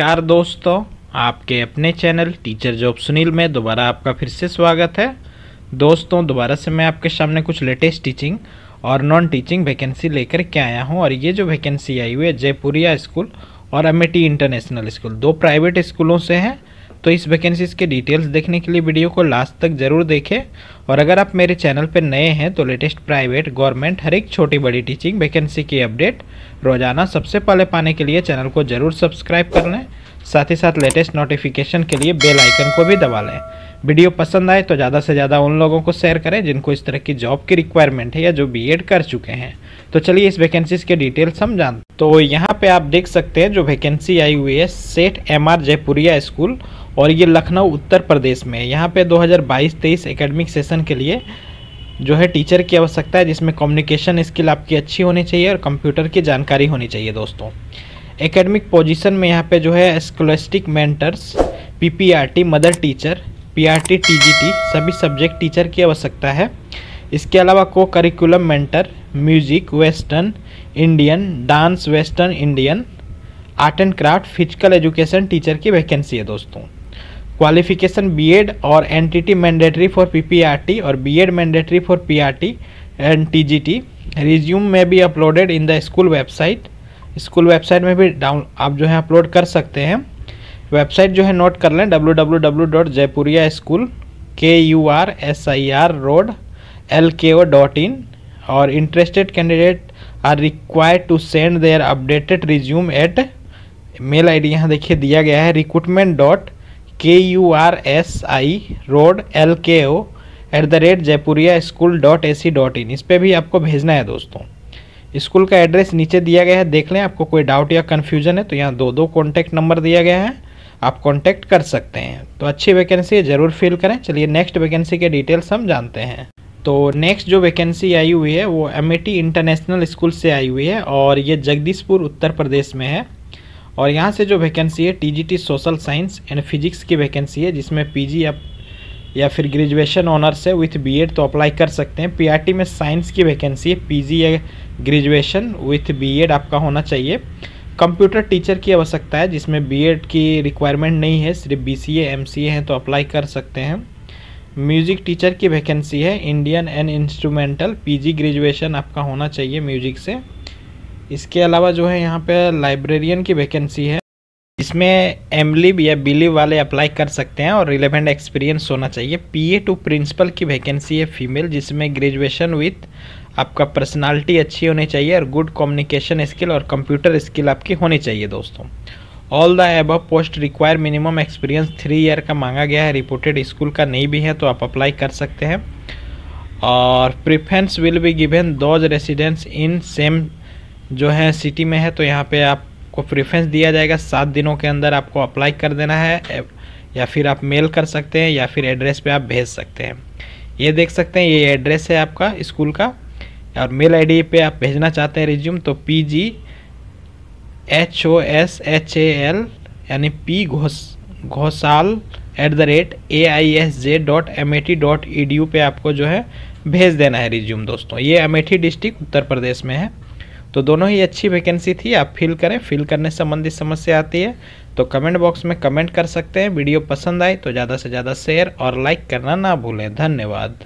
नमस्कार दोस्तों, आपके अपने चैनल टीचर जॉब सुनील में दोबारा आपका फिर से स्वागत है। दोस्तों, दोबारा से मैं आपके सामने कुछ लेटेस्ट टीचिंग और नॉन टीचिंग वैकेंसी लेकर के आया हूँ और ये जो वैकेंसी आई हुई है, जयपुरिया स्कूल और अमेटी इंटरनेशनल स्कूल, दो प्राइवेट स्कूलों से हैं। तो इस वैकेंसीज के डिटेल्स देखने के लिए वीडियो को लास्ट तक ज़रूर देखें। और अगर आप मेरे चैनल पर नए हैं तो लेटेस्ट प्राइवेट गवर्नमेंट हर एक छोटी बड़ी टीचिंग वैकेंसी की अपडेट रोज़ाना सबसे पहले पाने के लिए चैनल को ज़रूर सब्सक्राइब कर लें। साथ ही साथ लेटेस्ट नोटिफिकेशन के लिए बेल आइकन को भी दबा लें। वीडियो पसंद आए तो ज़्यादा से ज़्यादा उन लोगों को शेयर करें जिनको इस तरह की जॉब की रिक्वायरमेंट है या जो बी कर चुके हैं। तो चलिए इस वैकेंसीज के डिटेल्स हम जानते तो यहाँ पे आप देख सकते हैं जो वैकेंसी आई हुई है सेठ एम आर जयपुरिया स्कूल। और ये लखनऊ उत्तर प्रदेश में है। यहाँ पे 2022-23 एकेडमिक सेशन के लिए जो है टीचर की आवश्यकता है, जिसमें कम्युनिकेशन स्किल आपकी अच्छी होनी चाहिए और कंप्यूटर की जानकारी होनी चाहिए दोस्तों। एकेडमिक पोजीशन में यहाँ पे जो है scholastic mentors PPRT mother teacher PRT TGT सभी सब्जेक्ट टीचर की आवश्यकता है। इसके अलावा co curriculum mentor music western Indian dance western Indian art and craft physical education teacher की वैकेंसी है दोस्तों। क्वालिफिकेशन बीएड और एनटीटी मैंडेटरी फॉर पीपीआरटी और BEd mandatory for PRT and TGT resume में भी uploaded in the school website school website में भी down आप जो है अपलोड कर सकते हैं। वेबसाइट जो है नोट कर लें W W W dot Jaipuria school K U R S I R road L K O dot in और interested candidate are required to send their updated resume at mail I D यहाँ देखिए दिया गया है recruitment dot K U R S I road L K O at the rate Jaipuria school dot A C dot in इस पर भी आपको भेजना है दोस्तों। स्कूल का एड्रेस नीचे दिया गया है, देख लें, आपको कोई डाउट या कन्फ्यूज़न है तो यहाँ दो दो कॉन्टैक्ट नंबर दिया गया है। आप कॉन्टैक्ट कर सकते हैं। तो अच्छी वैकेंसी है, ज़रूर फिल करें। चलिए नेक्स्ट वैकेंसी के डिटेल्स हम जानते हैं। तो नेक्स्ट जो वैकेंसी आई हुई है, वो अमेठी इंटरनेशनल स्कूल से आई हुई है, और ये जगदीशपुर, उत्तर प्रदेश में है। और यहाँ से जो वैकेंसी है TGT social science and physics की वैकेंसी है, जिसमें पीजी आप या फिर ग्रेजुएशन ऑनर्स है विथ बीएड तो अप्लाई कर सकते हैं। पीआरटी में साइंस की वैकेंसी है पीजी या ग्रेजुएशन विथ बीएड आपका होना चाहिए। कंप्यूटर टीचर की आवश्यकता है, जिसमें बीएड की रिक्वायरमेंट नहीं है, सिर्फ़ बीसीए एमसीए हैं तो अप्लाई कर सकते हैं। म्यूज़िक टीचर की वैकेंसी है Indian and instrumental PG graduation आपका होना चाहिए म्यूज़िक से। इसके अलावा जो है यहाँ पे लाइब्रेरियन की वैकेंसी है। इसमें एमलिब या बिलीव वाले अप्लाई कर सकते हैं और रिलेवेंट एक्सपीरियंस होना चाहिए। पीए टू प्रिंसिपल की वैकेंसी है फीमेल जिसमें ग्रेजुएशन विथ आपका पर्सनालिटी अच्छी होनी चाहिए और गुड कम्युनिकेशन स्किल और कंप्यूटर स्किल आपकी होनी चाहिए दोस्तों। All the above post require minimum experience three year का मांगा गया है रिपोर्टेड स्कूल का नहीं भी है तो आप अप्लाई कर सकते हैं। और preference will be given those residents in same जो है सिटी में है तो यहाँ पे आपको प्रेफरेंस दिया जाएगा। सात दिनों के अंदर आपको अप्लाई कर देना है, या फिर आप मेल कर सकते हैं, या फिर एड्रेस पे आप भेज सकते हैं। ये देख सकते हैं, ये एड्रेस है आपका स्कूल का। और मेल आईडी पे आप भेजना चाहते हैं रिज्यूम तो P G H O S H A L यानी P Ghosh, Ghoshal at the rate A I S J dot M A T dot E D U पे आपको जो है भेज देना है रिज्यूम दोस्तों। ये अमेठी डिस्ट्रिक्ट उत्तर प्रदेश में है। तो दोनों ही अच्छी वैकेंसी थी, आप फिल करें। फिल करने संबंधी समस्या आती है तो कमेंट बॉक्स में कमेंट कर सकते हैं। वीडियो पसंद आए तो ज़्यादा से ज़्यादा शेयर और लाइक करना ना भूलें। धन्यवाद।